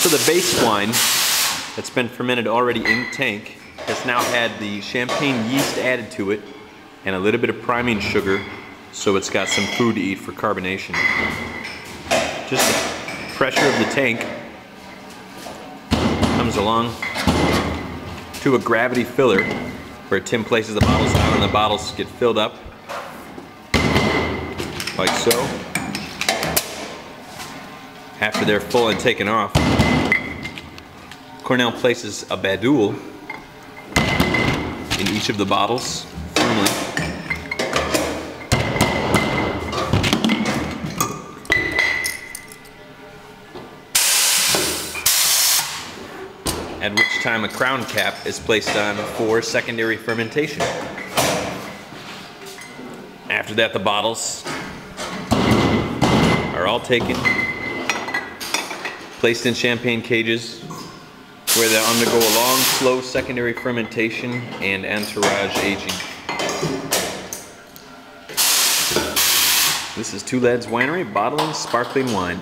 So the base wine that's been fermented already in tank has now had the champagne yeast added to it and a little bit of priming sugar so it's got some food to eat for carbonation. Just the pressure of the tank comes along to a gravity filler where Tim places the bottles down and the bottles get filled up like so. After they're full and taken off, Cornell places a bidule in each of the bottles firmly. At which time a crown cap is placed on for secondary fermentation. After that, the bottles are all taken, placed in champagne cages, where they undergo a long, slow secondary fermentation and en tirage aging. This is Two Lads Winery bottling sparkling wine.